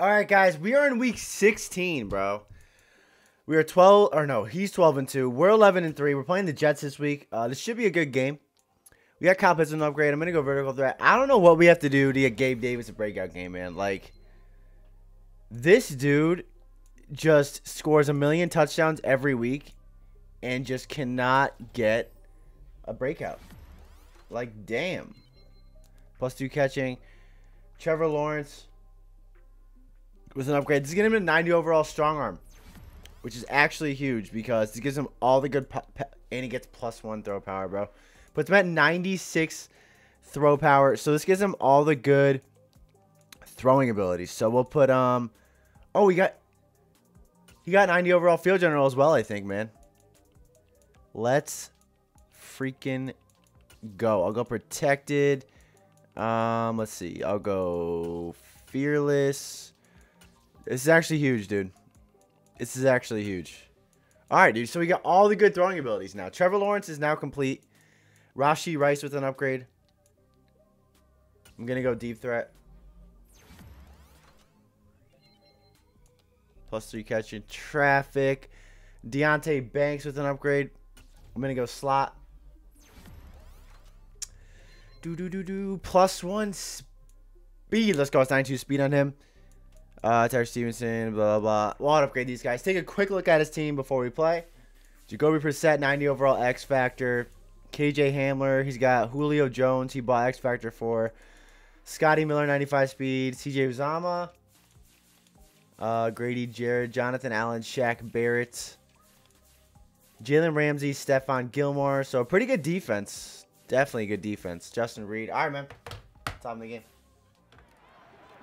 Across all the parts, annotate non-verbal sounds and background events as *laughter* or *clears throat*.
All right, guys, we are in week 16, bro. We are 12, or no, he's 12 and 2. We're 11 and 3. We're playing the Jets this week. Uh, this should be a good game. We got Kyle Pitts upgrade. I'm going to go vertical threat. I don't know what we have to do to get Gabe Davis a breakout game, man. Like, this dude just scores a million touchdowns every week and just cannot get a breakout. Like, damn. Plus two catching. Trevor Lawrence with an upgrade. This is to be a 90 overall strong arm, which is actually huge because this gives him all the good, and he gets plus one throw power, bro. Puts him at 96 throw power. So this gives him all the good throwing abilities. So we'll put, um, oh, we got, he got 90 overall field general as well, I think, man. Let's freaking go. I'll go protected. Um, let's see. I'll go fearless. This is actually huge, dude. This is actually huge. All right, dude. So we got all the good throwing abilities now. Trevor Lawrence is now complete. Rashee Rice with an upgrade. I'm going to go deep threat. Plus three catching traffic. Deonte Banks with an upgrade. I'm going to go slot. Do do do do. Plus one speed. Let's go. It's 92 speed on him. Uh, Tyler Stevenson, blah, blah, blah. We'll upgrade these guys. Take a quick look at his team before we play. Jacoby Brissett, 90 overall X Factor. KJ Hamler, he's got Julio Jones, he bought X Factor for. Scotty Miller, 95 speed. CJ Uzomah. Uh, Grady Jarrett, Jonathan Allen, Shaq Barrett. Jalen Ramsey, Stephon Gilmore. So, pretty good defense. Definitely good defense. Justin Reid. All right, man. Top of the game.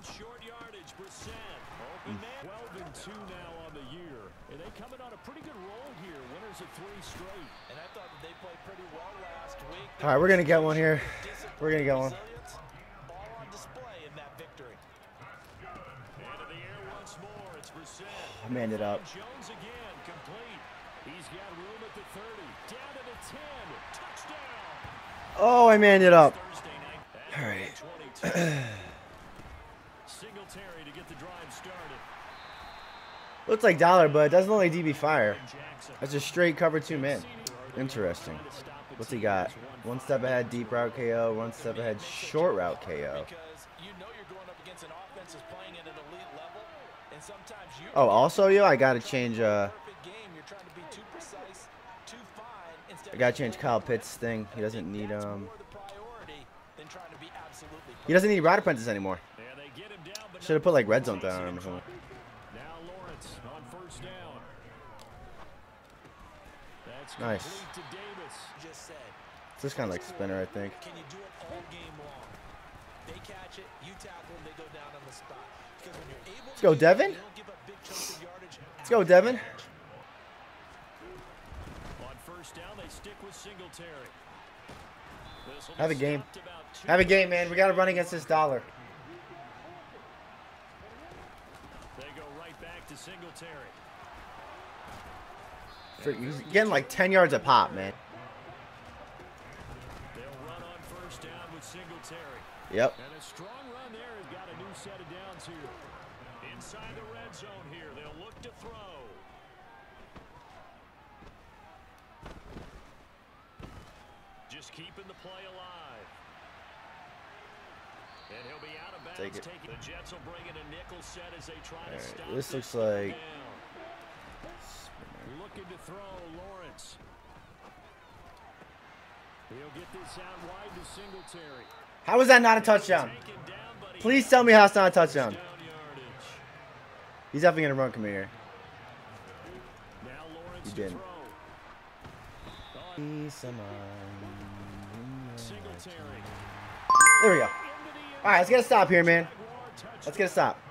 Third short yardage, Brissett. Open mm. man. 12 and 2 now on the year. And they coming on a pretty good roll here. Winners of three straight. And I thought they played pretty well last week. All right, we're going to get one here. We're going to get one. Ball on display in that victory. Into the air once more. It's Brissett. I manned it up. Jones again, complete. He's got room at the 30. Down to the 10. Touchdown. Oh, I manned it up. All right. *clears throat* Looks like Dollar, but it doesn't look like DB Fire. That's a straight cover two man. Interesting. What's he got? One step ahead, deep route KO. One step ahead, short route KO. Oh, also, yo, I gotta change. Uh, I gotta change Kyle Pitts' thing. He doesn't need um. He doesn't need Rider Apprentice anymore. Should have put like red zone down on him or something. Nice. It's just kind of like spinner, I think. they catch it you tackle Let's go, Devin. Let's go, Devin. On first down, they stick with Singletary. Have a game. Have a game, man. We got to run against this dollar. They go right back to Singletary. For, he's getting like 10 yards a pop, man. They'll run on first down with Singletary. Yep. And a strong run there has got a new set of downs here. Inside the red zone here, they'll look to throw. Just keeping the play alive. Try to stop This looks like Looking to throw Lawrence. He'll get this out wide to Singletary. How is that not a touchdown? Please tell me how it's not a touchdown. He's definitely going to run, come here. He didn't. There we go. All right, let's get a stop here, man. Let's get a stop. *laughs*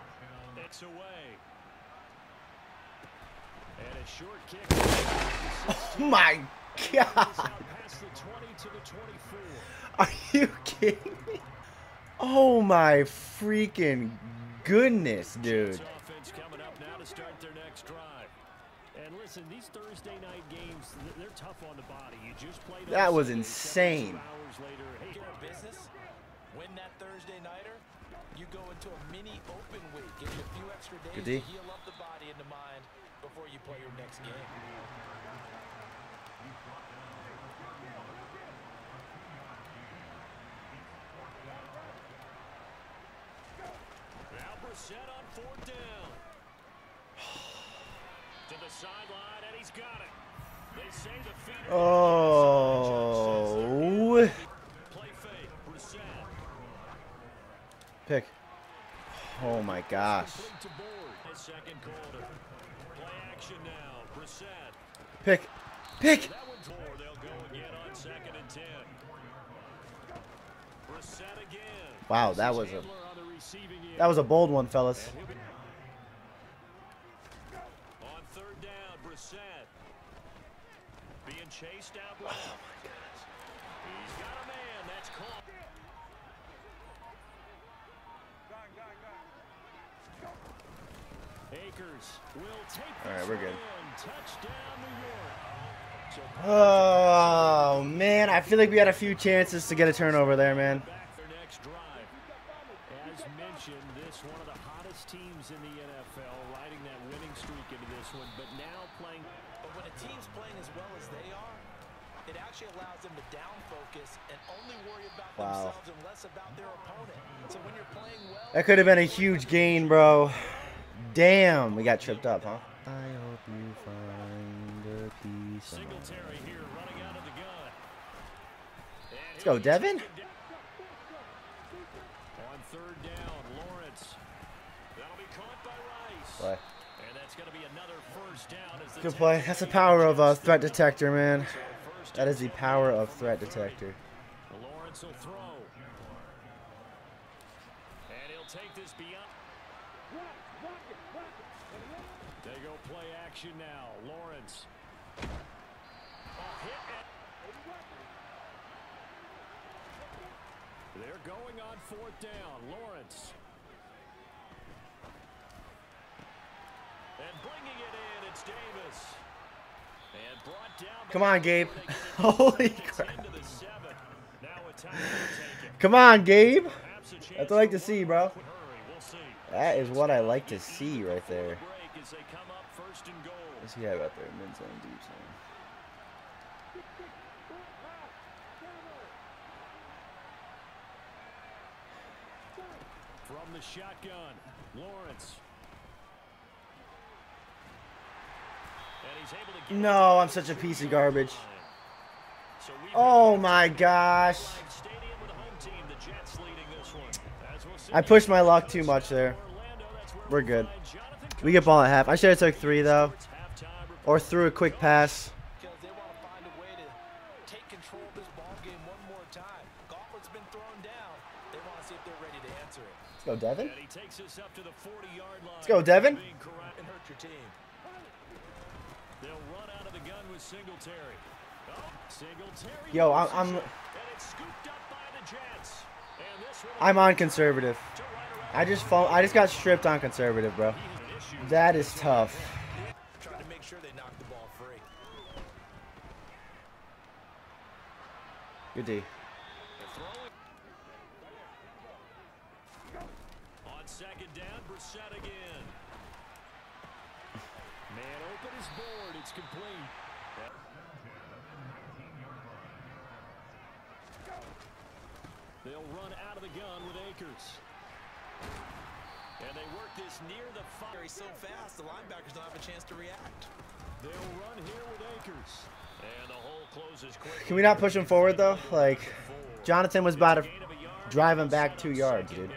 Oh my god! Are you kidding me? Oh my freaking goodness, dude. listen, these Thursday night games, they're tough on the body. You just play that was insane. Business, win that Thursday nighter, you go into a mini open week, give you a few extra days Good to heal up the body and the mind before you play your next game. Now Brissett on fourth down. to the sideline, and he's got it. They say the feet Oh. Pick. Oh my gosh. Complete to board. His second quarter. Play action now. Brissett. Pick. Pick. That one's four. They'll go again on second and ten. Brissett again. Wow, that was a Hamler on the receiving end. that was a bold one, fellas. And he'll be- On third down, Brissett. Being chased out. Oh my gosh. He's got a man. That's caught. Akers will take All right, we're good. in. Touchdown, New York. So Oh man, I feel like we had a few chances to get a turnover there, man. back for next drive. As mentioned, this one of the hottest teams in the NFL, riding that winning streak into this one, but now playing But when a team's playing as well as they are, it actually allows them to down focus and only worry about Wow. themselves and less about their opponent. So when you're playing well, That could have been a huge gain, bro. Damn, we got tripped up, huh? I hope you find a piece of here running out of the gun. Let's go, Devin. taken. On third down, Lawrence. That'll be caught by Rice. Play. And that's going to be another first down. As the Good play. That's the power of a threat detector, man. First That and is the power of threat detector. Lawrence will throw. And he'll take this beyond. They go play action now. Lawrence. A hit and- They're going on fourth down. Lawrence. And bringing it in, it's Davis. And brought down Come on, Gabe. before they *laughs* get it Holy crap. into the seven. Now a timeout taken. Come on, Gabe. Perhaps a chance That's what I like to see, bro. more quick hurry. We'll see. That is what I like to see right there. Break as they come up first and goal. What's he have out there? Mid zone, deep zone. From the shotgun, Lawrence. And he's able to get No, I'm such a piece of garbage. Oh my gosh. Stadium with a home team, the Jets leading this one. As we'll see I pushed my luck too much there. Orlando, that's where We're good. We get ball at half. I should have took three though, Coates, halftime report. Or threw a quick pass. because they want to find a way to take control of this ball game one more time. Gauntlet's been thrown down. They want to see if they're ready to answer it Let's go, Devin. And he takes us up to the 40-yard line. Let's go, Devin. Being correct. and hurt your team. They'll run out of the gun with Singletary. Oh, Singletary. Yo, I'm- I'm- it, And it's scooped up by the Jets. And this one I'm on conservative. to right around I just fall, I just got stripped on conservative, bro. He has an issue. That is tough. Trying to make sure they knock the ball free. Good D. On second down, Brissett again. *laughs* Man open his board. It's complete. They'll run out of the gun with Akers. And they work this near the fire. He's so fast, the linebackers don't have a chance to react. They'll run here with Akers. Can we not push him forward though? Like, Jonathan was about to drive him back two yards, dude.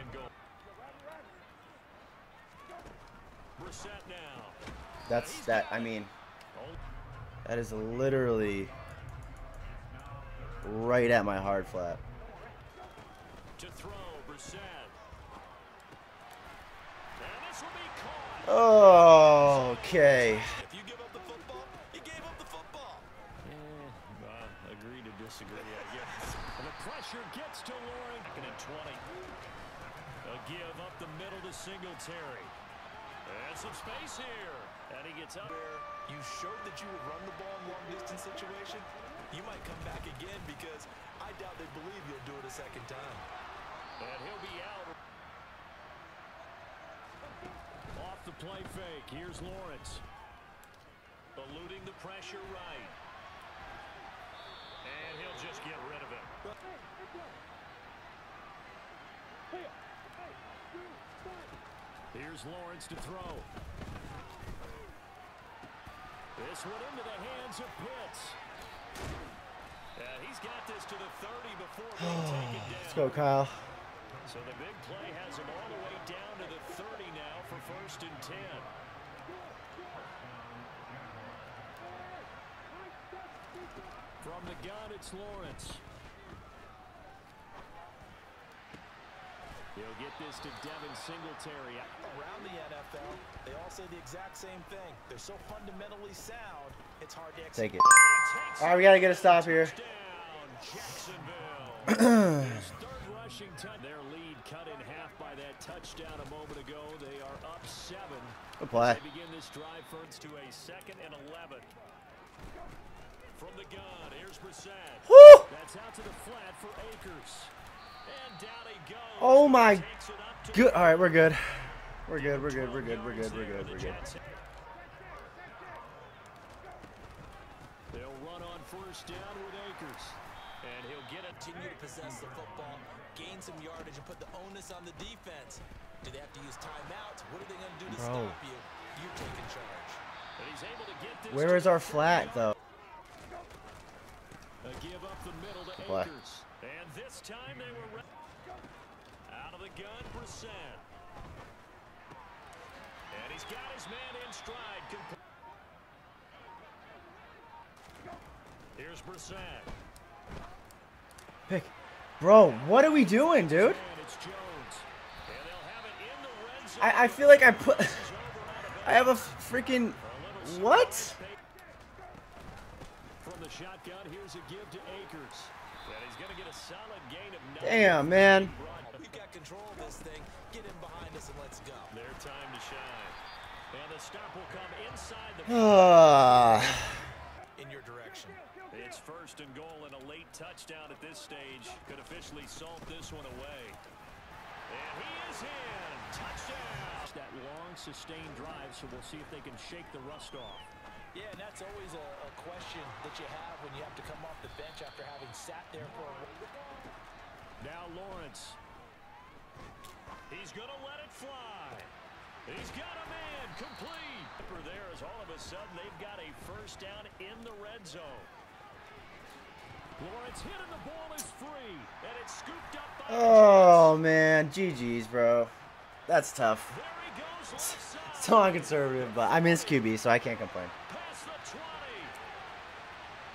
That's that. I mean, that is literally right at my hard flat. Oh, to throw, to Singletary. And some space here. And he gets up. Where you showed that you would run the ball in long distance situation, you might come back again because I doubt they believe you'll do it a second time. And he'll be out. Off the play fake. Here's Lawrence. Eluding the pressure right. And he'll just get rid of it. Here's Lawrence to throw. This one into the hands of Pitts. And he's got this to the 30 before being taken *sighs* down. Let's go, Kyle. So the big play has him all the way down to the 30 now for first and 10. From the gun, it's Lawrence. He'll get this to Devin Singletary. Around the NFL, they all say the exact same thing. They're so fundamentally sound, it's hard to Take it. All right, we got to get a stop here. Down, Jacksonville. *clears throat* His third rushing touch. Their lead cut in half by that touchdown a moment ago. They are up seven. Good play. They begin this drive first to a second and 11. From the gun, here's Brissett. Woo! That's out to the flat for Akers. And down he goes. Oh my Takes it up to Good. All right, we're good. We're good. We're good. We're good. We're good. We're good. We're good. They'll run on first down with Akers. And he'll get it. Continue to possess the football, gain some yardage, and put the onus on the defense. Do they have to use timeouts? What are they going to do to Bro. stop you? You're taking charge. And he's able to get this Where to is our the flat though? A give up the middle to Play. Akers. This time they were re- out of the gun, Brissett. And he's got his man in stride. Here's Brissett. Pick. Bro, what are we doing, dude? And it's Jones. And they'll have it in the red zone. I, I feel like I put. This is over on the I have a freaking. What? From the shotgun, here's a give to Akers. And he's going to get a solid gain of nine. Damn, man. We've got control of this thing. Get in behind us and let's go. Their time to shine. And the stop will come inside the Ah. In your direction. It's first and goal and a late touchdown at this stage. Could officially salt this one away. And he is in. Touchdown. That long sustained drive, so we'll see if they can shake the rust off. Yeah, and that's always a, a question that you have when you have to come off the bench after having sat there for a while. Now Lawrence. He's going to let it fly. He's got a man complete. There is all of a sudden they've got a first down in the red zone. Lawrence hit and the ball is free. And it's scooped up by Oh man, GG's, bro. That's tough. Jets. There he goes. *laughs* So unconservative, but I miss QB, so I can't complain. Past the 20.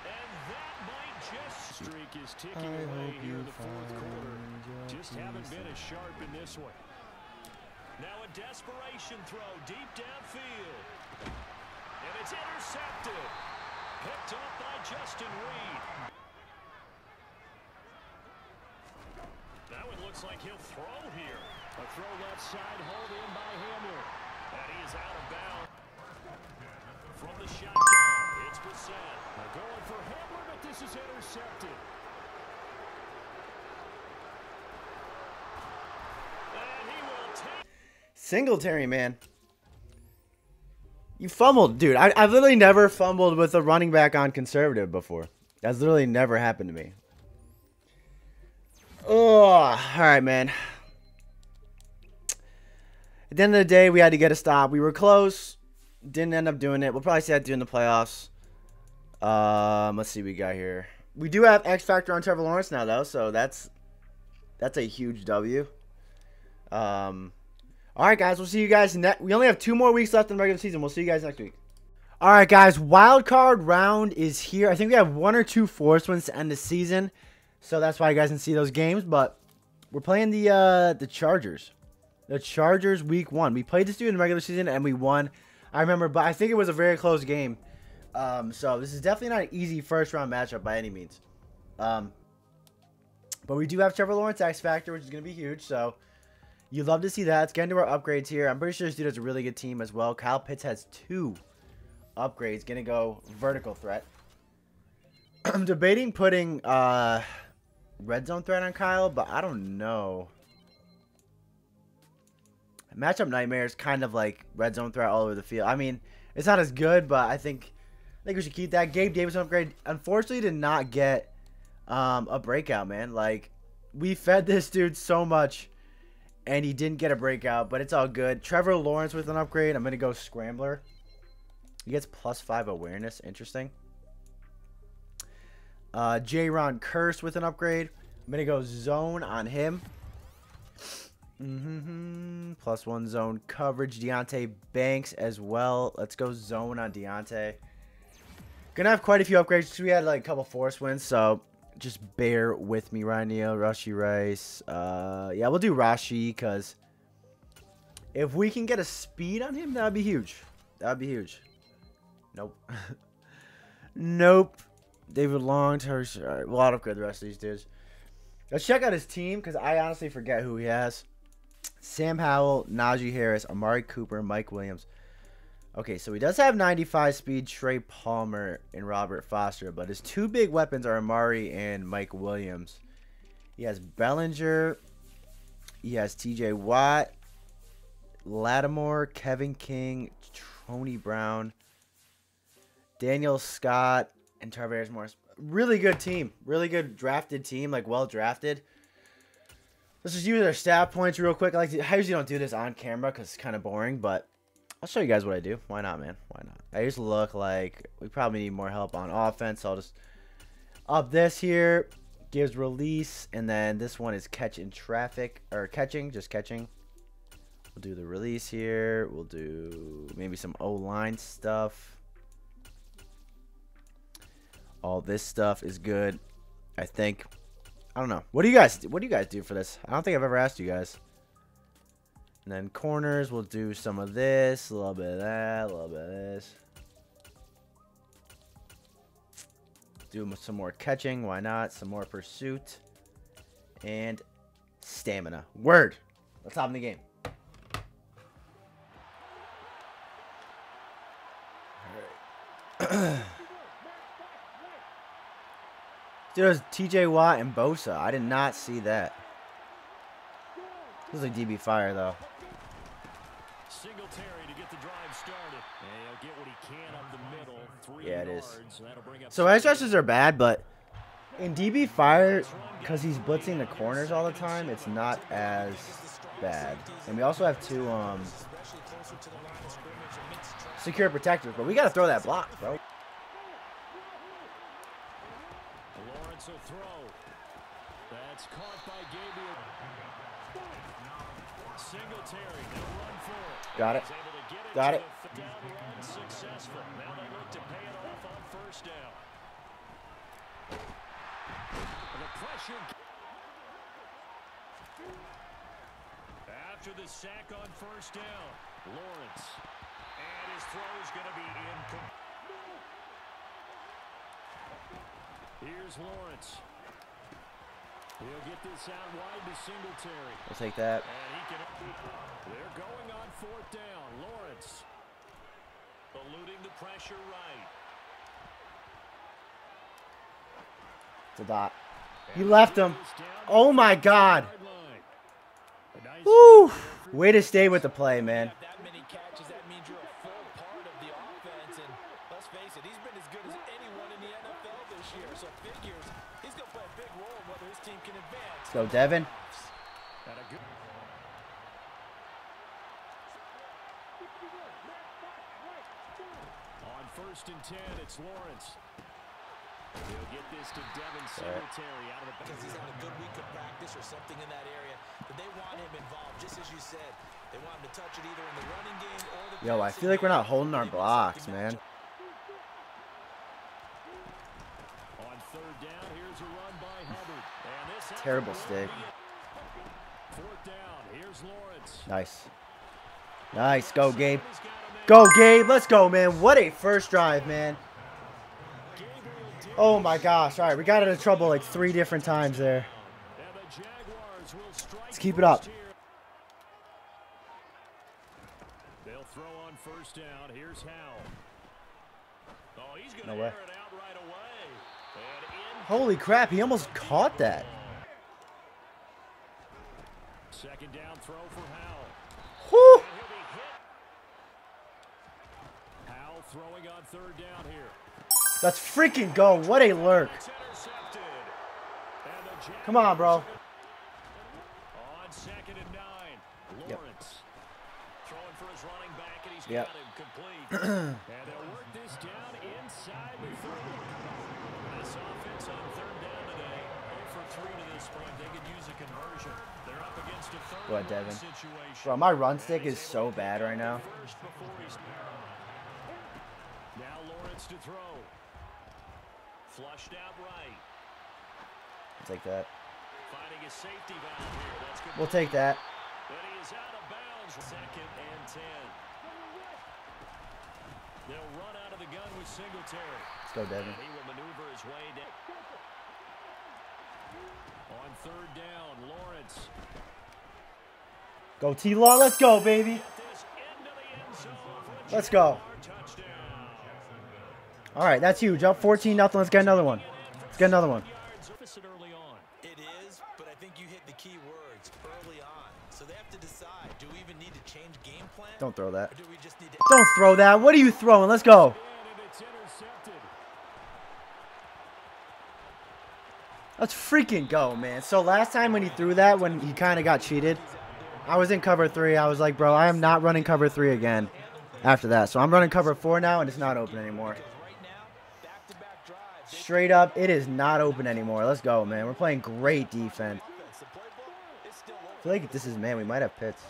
And that might just streak is ticking I away here in the fourth quarter. Just haven't been as sharp in this one. Now a desperation throw deep downfield. And it's intercepted. Picked off by Justin Reid. Now it looks like he'll throw here. A throw left side, hauled in by Hamler. And he is out of bounds. From the shotgun, it's Brissett. Going for Hamler, but this is intercepted. And he will take Singletary, man. You fumbled, dude. I, I've literally never fumbled with a running back on conservative before. That's literally never happened to me. Oh, all right, man. At the end of the day, we had to get a stop. We were close. Didn't end up doing it. We'll probably see that doing the playoffs. Um, let's see what we got here. We do have X Factor on Trevor Lawrence now, though, so that's that's a huge W. Um, all right, guys. We'll see you guys next. We only have two more weeks left in the regular season. We'll see you guys next week. All right, guys. Wild card round is here. I think we have one or two forced wins to end the season, so that's why you guys can see those games. But we're playing the uh, the Chargers. The Chargers week one. We played this dude in the regular season and we won. I remember, but I think it was a very close game. Um, so this is definitely not an easy first round matchup by any means. Um, but we do have Trevor Lawrence X Factor, which is going to be huge. So you love to see that. Let's get into our upgrades here. I'm pretty sure this dude has a really good team as well. Kyle Pitts has two upgrades. To go vertical threat. I'm *clears throat* debating putting uh, red zone threat on Kyle, but I don't know. Matchup nightmare is kind of like red zone threat all over the field. I mean, it's not as good, but I think I think we should keep that. Gabe Davis upgrade. Unfortunately, did not get um, a breakout, man. Like we fed this dude so much, and he didn't get a breakout, but it's all good. Trevor Lawrence with an upgrade. I'm gonna go scrambler. He gets plus five awareness. Interesting. Uh, J. Ron Curse with an upgrade. I'm gonna go zone on him. Mm-hmm. Plus one zone coverage. Deonte Banks as well. Let's go zone on Deonte. Gonna have quite a few upgrades. We had like a couple force wins, so just bear with me, Ryan Neal, Rashee Rice. Uh, yeah, we'll do Rashee because if we can get a speed on him, that'd be huge. That'd be huge. Nope. *laughs* nope. David Long, Terry. All right, we'll upgrade the rest of these dudes. Let's check out his team because I honestly forget who he has. Sam Howell, Najee Harris, Amari Cooper, Mike Williams. Okay, so he does have 95 speed, Trey Palmer and Robert Foster, but his two big weapons are Amari and Mike Williams. He has Bellinger, he has TJ Watt, Lattimore, Kevin King, Tony Brown, Daniel Scott, and Tarvarius Morris. Really good team. Really good drafted team, like well drafted. Let's just use our stat points real quick. I like to, I usually don't do this on camera because it's kind of boring, but I'll show you guys what I do. Why not, man? Why not? I just look like we probably need more help on offense. So I'll just up this here gives release, and then this one is catch in traffic or catching, just catching. We'll do the release here. We'll do maybe some O line stuff. All this stuff is good. I think. I don't know. What do you guys what do you guys do for this? I don't think I've ever asked you guys. And then corners, we'll do some of this, a little bit of that, a little bit of this. Do some more catching, why not? Some more pursuit. And stamina. Word. Let's hop in the game. *clears throat* Dude, it was TJ Watt and Bosa. I did not see that. This is like DB Fire, though. Singletary to get the drive started. And he'll get what he can up the middle. Three Yeah, it is. yards. That'll bring up So edge rushes are bad, but in DB Fire, because he's blitzing the corners all the time, it's not as bad. And we also have two um, secure protectors, but we got to throw that block, bro. Lawrence will throw. That's caught by Gabriel. Singletary, they'll run for it. Got it. He's able to get it Got it. the down line, successful. Now they look to pay it off on first down. The pressure. After the sack on first down, Lawrence. And his throw is going to be incomplete. Here's Lawrence. He'll get this out wide to Singletary. We'll take that. Can. They're going on fourth down. Lawrence eluding the pressure right. It's a dot. He left him. Oh my God. Woo! Way to stay with the play, man. Have that many catches, that means you're a full part of the offense. And let's face it, he's been as good as anyone in the NFL this year. So figures he's going to play a big role in whether his team can advance. Let's go, Devin. And a good. On first and ten, it's Lawrence. He'll get this to Devin Singletary out of the Because he's having a good week of practice or something in that area. But they want him involved, just as you said. They want him to touch it either in the running game or the Yo, I feel like we're not holding our blocks, man. matchup. On third down, here's a run by Hubbard. And this has Terrible stick. Nice. Nice. Go, Gabe. Go, Gabe. Let's go, man. What a first drive, man. Oh my gosh. All right, we got into trouble like three different times there. Let's keep it up. They'll throw on first down. Here's Howell. No way. Holy crap, he almost caught that. Second down throw for Howell. Whew. And he'll be hit. Howell throwing on third down here. Let's freaking go. What a lurk. It's intercepted. And the Jaguars Come on, bro. On second and nine. Yep. Throwing for his running back, and he's Yep. got him complete. *clears throat* and they'll work this down inside the three. This offense on third down today, 0 for 3 to this point. They could use a conversion. They're up ahead, Devin. Bro, my run stick is so bad right now. Now Lawrence to throw. Flushed out right. Take that. We'll take that. But he is out of bounds. Second and ten. They'll run out of the gun with Singletary. Let's go, Devin. He will maneuver his way down. On third down, Lawrence. Go T-Law. Let's go, baby. This into the end zone for a Let's go. All right, that's huge. Up 14 nothing. Let's get another one. Let's get another one. Yards opposite early on. It is, but I think you hit the key words early on. So they have to decide, do we even need to change game plan? Don't throw that. Do we just need to Don't throw that. What are you throwing? Let's go. Let's freaking go, man. So last time when he threw that, when he kind of got cheated, I was in cover three. I was like, bro, I am not running cover three again after that. So I'm running cover four now, and it's not open anymore. Straight up, it is not open anymore. Let's go, man. We're playing great defense. I feel like this is, man, we might have pits.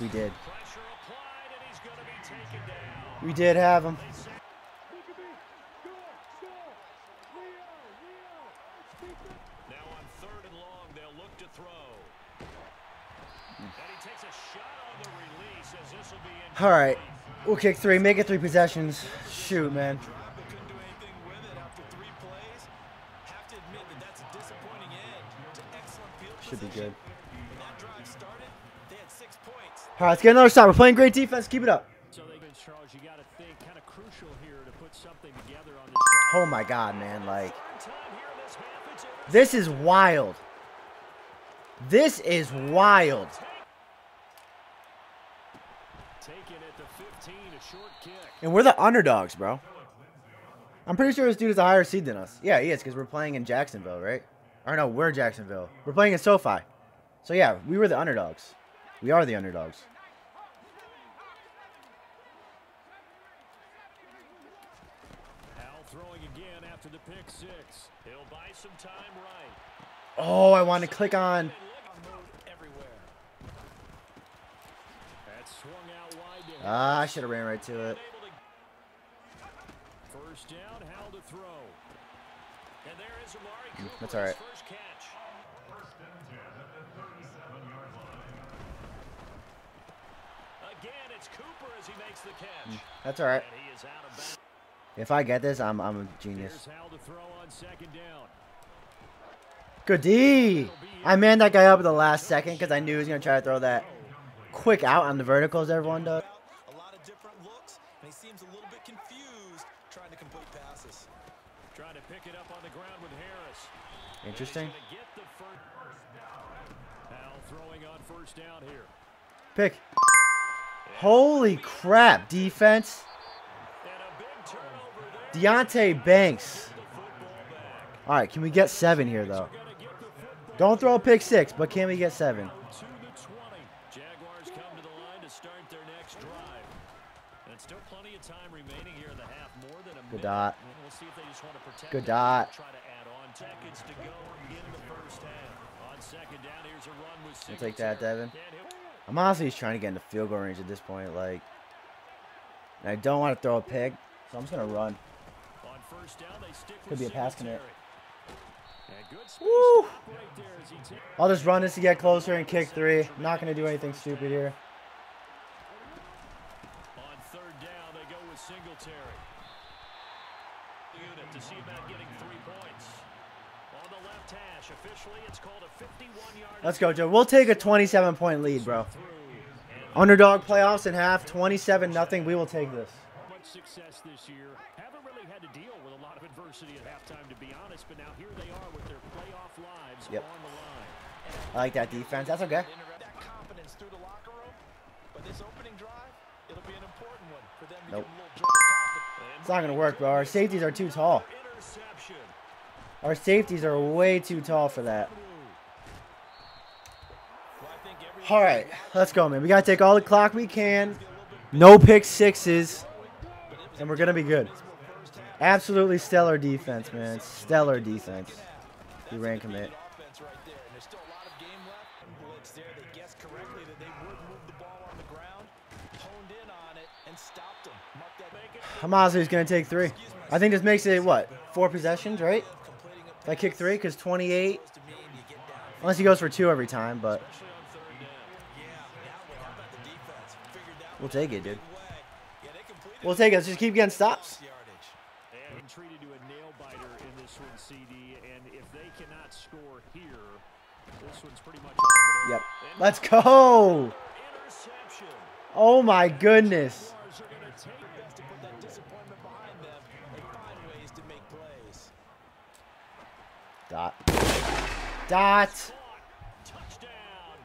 We did. We did have him. Now on third and long, they'll look to throw. And he takes a shot on the release as this will be in. All right. We'll kick three. Make it three possessions. Shoot, man. Drive, but couldn't do anything with it after three plays. Have to admit that that's a disappointing end to excellent field Should be good. When that drive started, they had six points. All right, let's get another stop. We're playing great defense. Keep it up. So they Charles, you got to think kind of crucial here to put something together on this drive. Oh my God, man. Like, Third time here in this half, it's over. this is wild. This is wild. Taken at the 15, a short kick. And we're the underdogs, bro. I'm pretty sure this dude is a higher seed than us. Yeah, he is, because we're playing in Jacksonville, right? Or no, we're Jacksonville. We're playing in SoFi. So yeah, we were the underdogs. We are the underdogs. Throwing again after the pick six. He'll buy some time right. Oh, I want to click on. And look, move everywhere. That swung out wide to him. Ah, I should have ran right to it. First down, Howell to throw. And there is Amari Cooper. that's all right. his First catch. Again, it's Cooper as he makes the catch. That's all right. And he is out of. If I get this, I'm I'm a genius. Here's Howell to throw on second down. Good D. I manned that guy up at the last second because I knew he was gonna try to throw that quick out on the verticals. Everyone does. A lot of different looks, and he seems a little bit confused trying to complete passes. Trying to pick it up on the ground with Harris. Interesting. Get the first. Howell throwing on first down here. Pick. Holy crap, defense. And a big turnover there. Deonte Banks. The football back. All right, can we get seven here though? Gonna get the football Don't throw a pick six, but can we get seven? to the 20. Jaguars come to the line to start their next drive. And still plenty of time remaining here in the half, more than a Good minute. dot. And we'll see if they just want to protect Good it or dot. Try to add on seconds to go in the first half. On second down, here's dot. Good dot. I'll take that, Devin. I'm honestly just trying to get into field goal range at this point. Like, and I don't want to throw a pick, so I'm just gonna run. On first down, they stick Could be a pass connect. Singletary. And good space Woo! to operate there as he takes- I'll just run this to get closer and kick three. I'm not gonna do anything stupid here. On third down, they go with Singletary. unit to see about getting three points. On the left hash, officially, it's called a 51-yard Let's go, Joe. We'll take a 27 point lead, bro. Underdog playoffs in half, 27 nothing. We will take this. much success this year. Haven't really had to deal with a lot of adversity at halftime, to be honest, but now here they are with their playoff lives Yep. on the line. I like that defense. That's okay. That confidence through the locker room. But this opening drive, it'll be an important one for them to Nope. get a little jolt of confidence. It's not going to work, bro. Our safeties are too tall. Our safeties are way too tall for that. Well, I think every All right, let's go, man. We got to take all the clock we can. No pick sixes. And we're going to be good. Absolutely stellar defense, man. Stellar defense. He ran commit. Hamazu's going to take three. I think this makes it, what, four possessions, right? If I kick three, because 28, pass to me and you get down. unless he goes for two every time, but we'll take it, dude. way. Yeah, they completed We'll take it. Let's just keep getting stops. And treated to a nail biter in this one, CD. And if they cannot score here, this one's pretty much all. Yep. Let's go. Oh, my goodness. Jaguars are gonna take it. Best to put that disappointment behind them and find ways to make plays. Dot. Dot. Touchdown.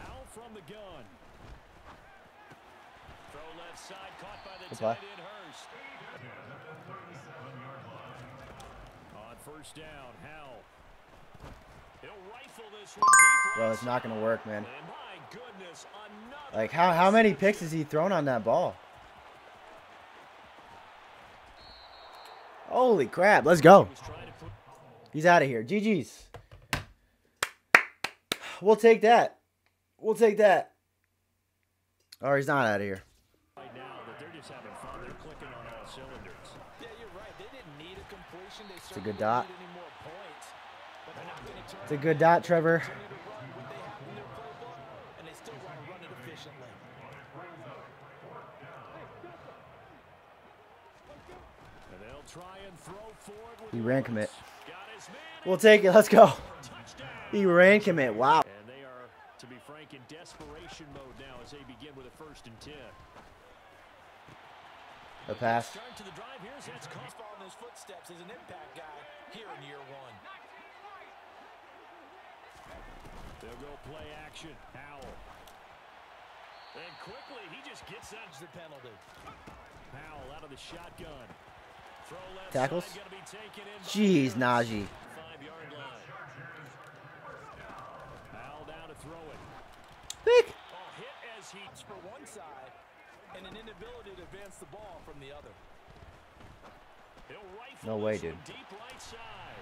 Out from the gun. Throw left side, caught by the Good play. tight end Hurst. On first down, Howell. He'll rifle this one deep. Bro, it's not going to work, man. My goodness, Like, how, how many picks has he thrown on that ball? Holy crap. Let's go. was trying to put He's out of here. GG's. We'll take that. We'll take that. Or he's not out of here. It efficiently. And they'll try and throw forward with He ran commit. We'll take it. Let's go. He ran commit. Wow. And they are, to be frank, in desperation mode now as they begin with a first and ten. The pass. Start to the drive. Here's that's caught. He's following his footsteps as an impact guy here in year one. They'll go play action. Howell. And quickly, he just gets that. That's the penalty. Howell out of the shotgun. Throw left Tackles? side, gonna be taken in Jeez, Harris. Najee. Five-yard line. Howell down to throw it. Pick. And an inability to advance the ball from the other. No way, dude. Deep right side.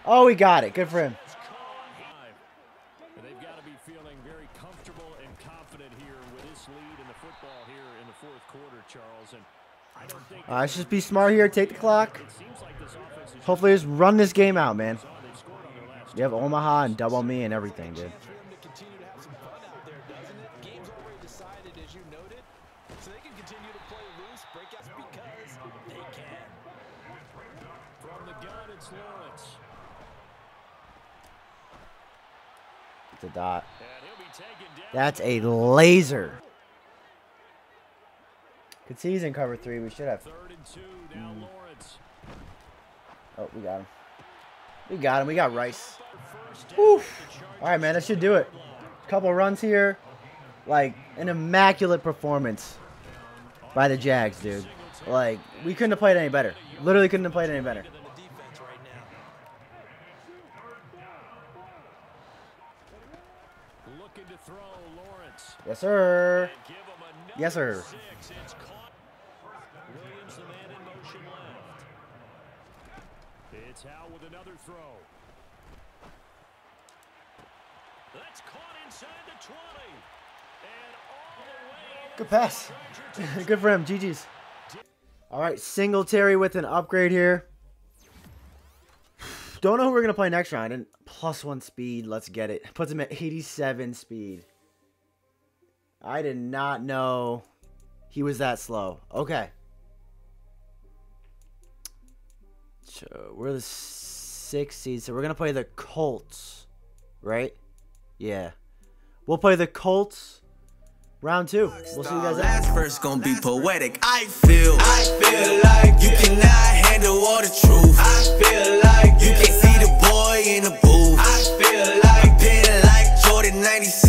Oh, he got it. Good for him. It's caught. And they've got to be feeling very comfortable and confident here with this lead in the football here in the fourth quarter, Charles. And I don't think All right, let's just be smart here. Take the clock. it seems like this offense is Hopefully, just run this game out, man. just on. They've scored on their last You have Omaha and double me and everything, dude. Chance for them to continue to have some fun out there, doesn't it? Game's already decided, as you noted, so they can continue to play loose, break out because they can. From the gun, it's Lawrence. It's a dot. And he'll be taken down. That's a laser. Could see he's in cover three. We should have. Third and two. Now Mm. Lawrence. Oh, we got him. We got him. We got Rice. First down Woo. at the Chargers All right, man. That should do it. Couple runs here. Like, an immaculate performance by the Jags, dude. Like, we couldn't have played any better. Literally couldn't have played any better. Yes, sir. Yes, sir. It's Howell with another throw. That's caught inside the 20. Good pass. *laughs* Good for him. GG's. All right, Singletary with an upgrade here. Don't know who we're going to play next round. And plus one speed. Let's get it. Puts him at 87 speed. I did not know he was that slow. Okay. So we're the sixth seed, so we're gonna play the Colts, right? Yeah, we'll play the Colts round two. We'll see you guys. Last verse gonna be poetic. I feel. I feel like you cannot handle all the truth. I feel like you can see the boy in the booth. I feel like been like Jordan 96.